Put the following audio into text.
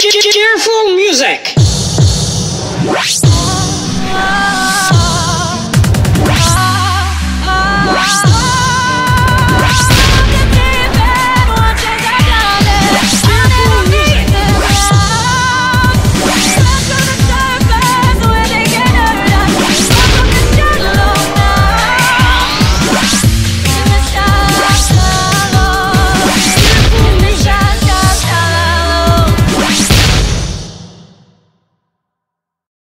Cheerful music.